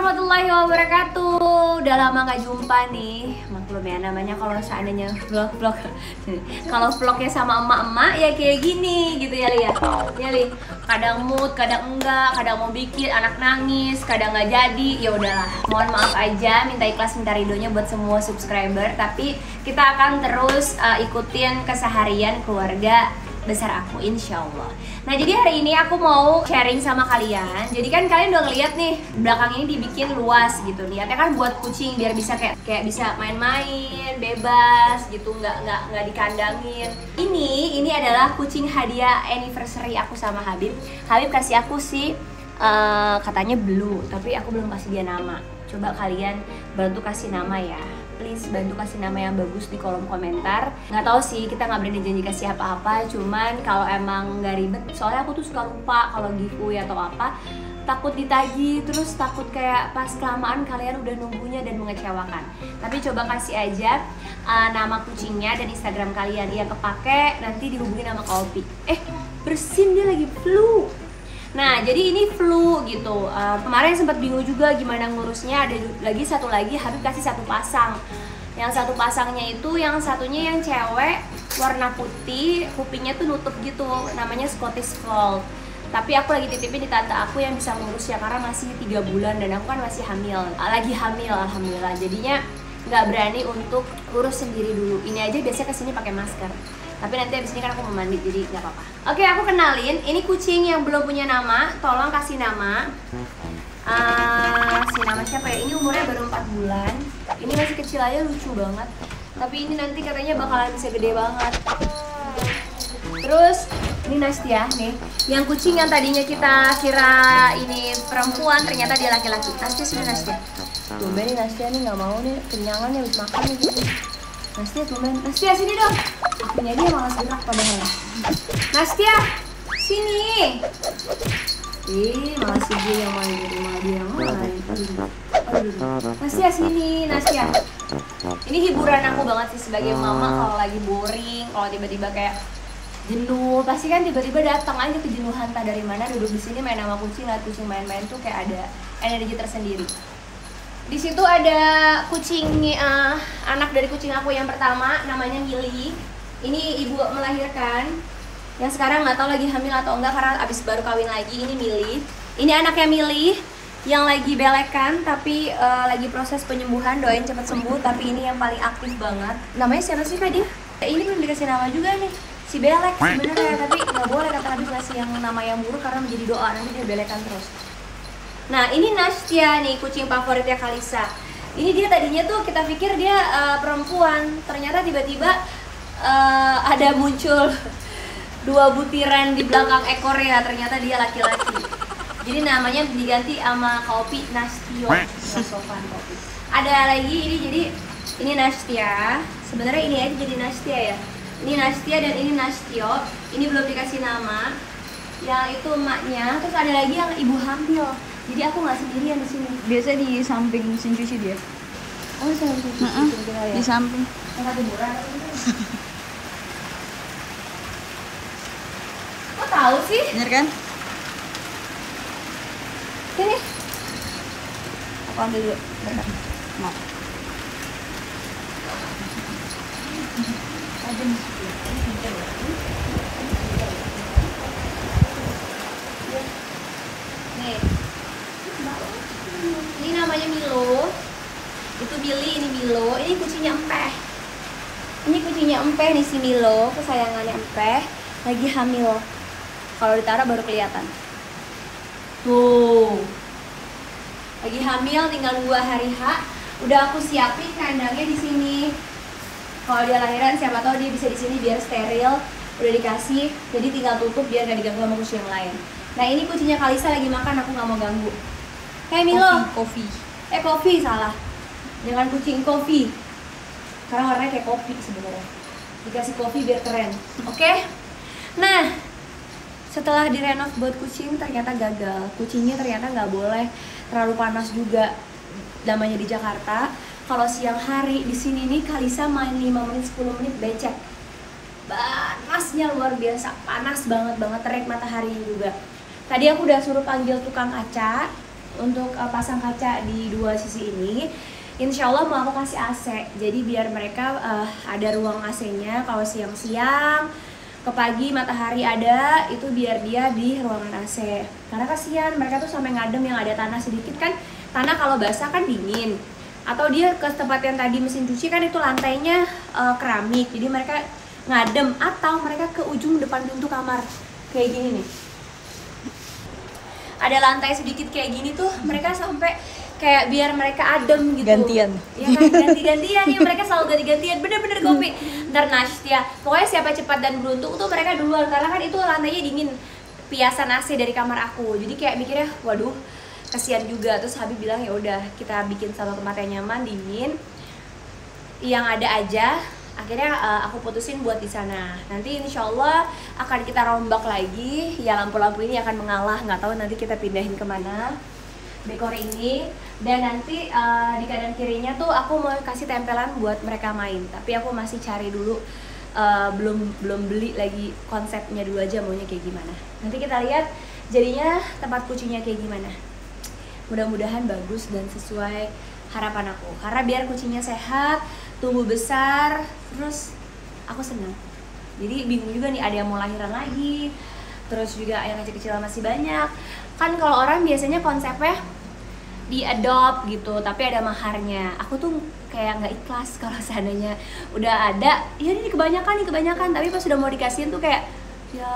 warahmatullahi wabarakatuh. Udah lama gak jumpa nih. Maklum ya namanya kalau seandainya vlog-vlog Kalau vlognya sama emak-emak ya kayak gini gitu ya Li ya. Ya Li, kadang mood, kadang enggak, kadang mau bikin anak nangis, kadang nggak jadi. Ya udahlah Mohon maaf aja, minta ikhlas, minta ridonya buat semua subscriber. Tapi kita akan terus uh, ikutin keseharian keluarga besar aku insya Allah Nah jadi hari ini aku mau sharing sama kalian. Jadi kan kalian udah ngeliat nih belakang ini dibikin luas gitu. Niatnya kan buat kucing biar bisa kayak kayak bisa main-main bebas gitu nggak nggak nggak dikandangin. Ini ini adalah kucing hadiah anniversary aku sama Habib. Habib kasih aku sih uh, katanya blue tapi aku belum kasih dia nama. Coba kalian bantu kasih nama ya please bantu kasih nama yang bagus di kolom komentar. Nggak tahu sih kita nggak berani janji kasih apa-apa cuman kalau emang nggak ribet soalnya aku tuh suka lupa kalau giveaway atau apa takut ditagi terus takut kayak pas kelamaan kalian udah nunggunya dan mengecewakan. Tapi coba kasih aja uh, nama kucingnya dan instagram kalian. Yang kepake nanti dihubungi nama kopi. Eh bersin dia lagi flu Nah, jadi ini flu gitu. Uh, kemarin sempat bingung juga gimana ngurusnya. Ada lagi satu lagi Habib kasih satu pasang. Yang satu pasangnya itu yang satunya yang cewek warna putih, kupingnya tuh nutup gitu. Namanya Scottish Fold. Tapi aku lagi titipin di tante aku yang bisa ngurus ya karena masih tiga bulan dan aku kan masih hamil. Lagi hamil alhamdulillah. Jadinya nggak berani untuk urus sendiri dulu. Ini aja biasanya ke sini pakai masker tapi nanti abis ini kan aku mau mandi jadi nggak apa-apa. Oke aku kenalin. Ini kucing yang belum punya nama. Tolong kasih nama. Uh, si nama siapa ya? Ini umurnya baru 4 bulan. Ini masih kecil aja lucu banget. Tapi ini nanti katanya bakalan bisa gede banget. Terus ini Nastia nih. Yang kucing yang tadinya kita kira ini perempuan ternyata dia laki-laki. Nastia sini Nastia tuh ini Nastia nih. Nggak mau nih kenyangan ya habis makan nih gitu. Nastia tumben. Nastia sini dong akunya dia malas gerak padahal. Nastia sini. Ih malah si dia yang main di rumah dia yang main. Nastia sini Nastia. Ini hiburan aku banget sih sebagai mama kalau lagi boring kalau tiba-tiba kayak jenuh. Pasti kan tiba-tiba datang aja kejenuhan tak dari mana duduk di sini main sama kucing lihat kucing main-main tuh kayak ada energi tersendiri. Di situ ada kucing uh, anak dari kucing aku yang pertama namanya Mili ini ibu melahirkan yang sekarang nggak tahu lagi hamil atau enggak karena abis baru kawin lagi ini Mili ini anaknya Mili yang lagi belekan tapi uh, lagi proses penyembuhan doain cepat sembuh tapi ini yang paling aktif banget. Namanya siapa sih kak dia ini belum dikasih nama juga nih. Si belek sebenarnya tapi nggak boleh kata Habib ngasih yang nama yang buruk karena menjadi doa nanti dia belekan terus. Nah ini Nastia nih kucing favoritnya Kalisa. Ini dia tadinya tuh kita pikir dia uh, perempuan, ternyata tiba-tiba uh, ada muncul dua butiran di belakang ekornya, ternyata dia laki-laki. Jadi namanya diganti sama Kopi Nastio, Sofan Kopi. Ada lagi ini jadi ini Nastia. Sebenarnya ini aja jadi Nastia ya. Ini Nastia dan ini Nastio. Ini belum dikasih nama. Yang itu emaknya. Terus ada lagi yang ibu hamil jadi aku nggak sendirian di sini biasa di samping mesin cuci dia oh di samping mesin cuci uh -uh. ya di samping tempat hiburan tahu sih. Bener kan? Sini. Aku ambil dulu. Bentar. Maaf nih. Ini namanya Milo. Itu Billy ini Milo. Ini kucingnya Empeh. Ini kucingnya Empeh nih si Milo. Kesayangannya Empeh. Lagi hamil kalau ditaruh baru kelihatan. Tuh. Lagi hamil tinggal dua hari H udah aku siapin kandangnya di sini. Kalau dia lahiran siapa tahu dia bisa di sini biar steril udah dikasih. Jadi tinggal tutup biar gak diganggu sama kucing yang lain. Nah ini kucingnya Kalisa lagi makan aku nggak mau ganggu. Hei Milo. Kopi eh kopi salah. Jangan kucing kopi. Karena warnanya kayak kopi sebenarnya. Dikasih kopi biar keren. Oke? Nah setelah direnov buat kucing ternyata gagal. Kucingnya ternyata nggak boleh terlalu panas juga namanya di Jakarta. Kalau siang hari di sini nih Kalisa main 5 menit 10 menit becek. Panasnya luar biasa panas banget banget terik matahari juga. Tadi aku udah suruh panggil tukang kaca untuk uh, pasang kaca di dua sisi ini. Insya Allah mau aku kasih AC jadi biar mereka uh, ada ruang AC-nya kalau siang-siang ke pagi matahari ada itu biar dia di ruangan AC karena kasihan mereka tuh sampai ngadem yang ada tanah sedikit kan. Tanah kalau basah kan dingin. Atau dia ke tempat yang tadi mesin cuci kan itu lantainya uh, keramik. Jadi mereka ngadem. Atau mereka ke ujung depan pintu kamar. Kayak gini nih. Ada lantai sedikit kayak gini tuh mereka sampai kayak biar mereka adem gitu. Gantian. ya kan ganti-gantian ya mereka selalu ganti-gantian. Bener-bener kopi. Ntar Nastia pokoknya siapa cepat dan beruntung tuh mereka duluan. Karena kan itu lantainya dingin. Piasan AC dari kamar aku. Jadi kayak mikirnya waduh kasihan juga. Terus Habib bilang ya udah kita bikin sama tempat yang nyaman dingin. Yang ada aja. Akhirnya uh, aku putusin buat di sana. Nanti insya Allah akan kita rombak lagi. Ya lampu-lampu ini akan mengalah. Nggak tahu nanti kita pindahin ke mana. Dekor ini dan nanti uh, di kanan kirinya tuh aku mau kasih tempelan buat mereka main. Tapi aku masih cari dulu uh, belum belum beli lagi konsepnya dulu aja maunya kayak gimana. Nanti kita lihat jadinya tempat kucingnya kayak gimana. Mudah-mudahan bagus dan sesuai harapan aku. Karena biar kucingnya sehat tumbuh besar terus aku senang. Jadi bingung juga nih ada yang mau lahiran lagi terus juga yang kecil-kecil masih banyak. Kan kalau orang biasanya konsepnya di adopt gitu tapi ada maharnya. Aku tuh kayak nggak ikhlas kalau seandainya udah ada. Ya ini kebanyakan nih kebanyakan. Tapi pas sudah mau dikasihin tuh kayak ya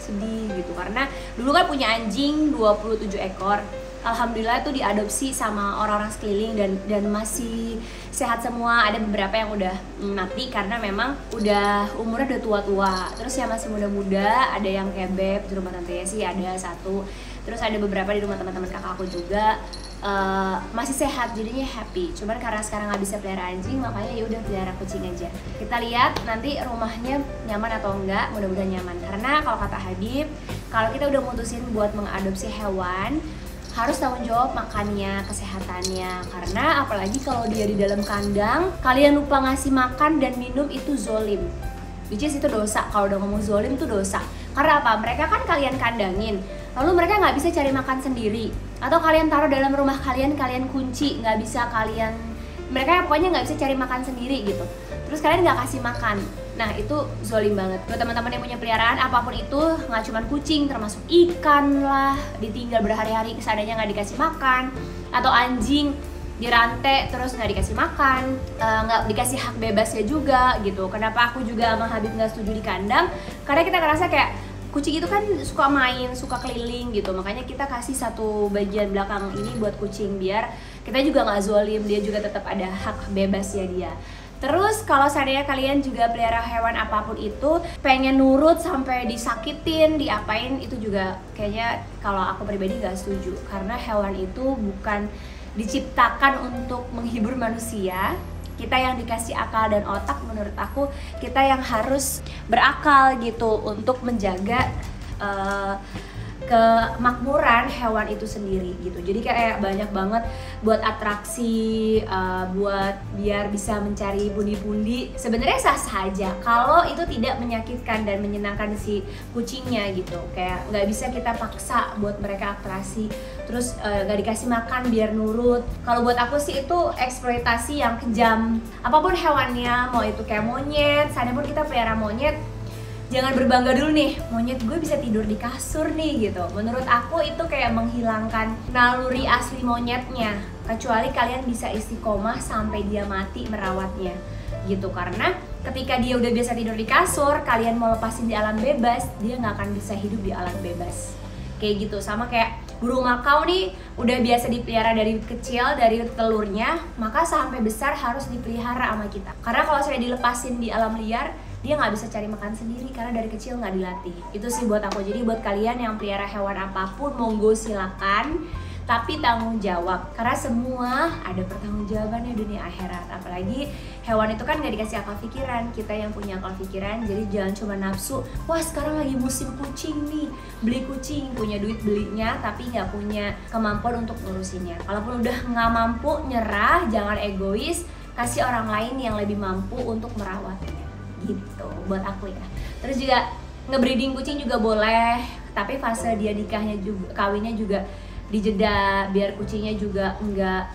sedih gitu. Karena dulu kan punya anjing 27 ekor. Alhamdulillah itu diadopsi sama orang-orang sekeliling dan dan masih sehat semua. Ada beberapa yang udah mati karena memang udah umurnya udah tua-tua. Terus yang masih muda-muda ada yang kayak beb di rumah tante sih ada satu terus ada beberapa di rumah teman-teman kakak aku juga. Uh, masih sehat jadinya happy. Cuman karena sekarang nggak bisa pelihara anjing makanya ya udah pelihara kucing aja. Kita lihat nanti rumahnya nyaman atau enggak mudah-mudahan nyaman. Karena kalau kata Habib kalau kita udah mutusin buat mengadopsi hewan harus tanggung jawab makannya, kesehatannya. Karena apalagi kalau dia di dalam kandang kalian lupa ngasih makan dan minum itu zolim. Which is itu dosa. Kalau udah ngomong zolim itu dosa. Karena apa? Mereka kan kalian kandangin lalu mereka nggak bisa cari makan sendiri. Atau kalian taruh dalam rumah kalian kalian kunci nggak bisa kalian mereka pokoknya nggak bisa cari makan sendiri gitu. Terus kalian nggak kasih makan. Nah itu zolim banget. Buat teman-teman yang punya peliharaan apa pun itu nggak cuma kucing termasuk ikan lah ditinggal berhari-hari ke sananya nggak dikasih makan. Atau anjing dirantai terus nggak dikasih makan. Eh, nggak dikasih hak bebasnya juga gitu. Kenapa aku juga sama Habib nggak setuju di kandang? Karena kita ngerasa kayak kucing itu kan suka main, suka keliling gitu makanya kita kasih satu bagian belakang ini buat kucing biar kita juga nggak zolim dia juga tetap ada hak bebas ya dia Terus kalau seandainya kalian juga pelihara hewan apa pun itu pengen nurut sampai disakitin, diapain itu juga kayaknya kalau aku pribadi gak setuju karena hewan itu bukan diciptakan untuk menghibur manusia. Kita yang dikasih akal dan otak menurut aku kita yang harus berakal gitu untuk menjaga uh, kemakmuran hewan itu sendiri gitu. Jadi kayak banyak banget buat atraksi uh, buat biar bisa mencari pundi-pundi. Sebenarnya sah saja kalau itu tidak menyakitkan dan menyenangkan si kucingnya gitu. Kayak nggak bisa kita paksa buat mereka atraksi. Terus uh, nggak dikasih makan biar nurut. Kalau buat aku sih itu eksploitasi yang kejam. Apa pun hewannya mau itu kayak monyet sana pun kita pelihara monyet jangan berbangga dulu nih monyet gue bisa tidur di kasur nih gitu. Menurut aku itu kayak menghilangkan naluri asli monyetnya. Kecuali kalian bisa istiqomah sampai dia mati merawatnya gitu. Karena ketika dia udah biasa tidur di kasur kalian mau lepasin di alam bebas dia nggak akan bisa hidup di alam bebas. Kayak gitu. Sama kayak burung makau nih udah biasa dipelihara dari kecil dari telurnya maka sampai besar harus dipelihara sama kita. Karena kalau saya dilepasin di alam liar dia nggak bisa cari makan sendiri karena dari kecil nggak dilatih. Itu sih buat aku. Jadi buat kalian yang pelihara hewan apa pun monggo silakan. Tapi tanggung jawab karena semua ada pertanggungjawabannya dunia akhirat. Apalagi hewan itu kan nggak dikasih akal pikiran. Kita yang punya akal pikiran jadi jangan cuma nafsu wah sekarang lagi musim kucing nih beli kucing. Punya duit belinya tapi nggak punya kemampuan untuk ngurusinnya. Kalaupun udah nggak mampu nyerah jangan egois kasih orang lain yang lebih mampu untuk merawatnya gitu buat aku ya. Terus juga ngebreeding kucing juga boleh tapi fase dia nikahnya juga kawinnya juga dijeda biar kucingnya juga enggak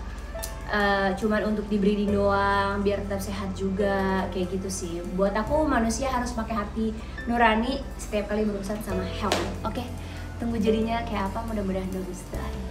eh, cuman untuk di breeding doang biar tetap sehat juga kayak gitu sih. Buat aku manusia harus pakai hati nurani setiap kali berurusan sama hewan. Oke tunggu jadinya kayak apa mudah-mudahan bagus dah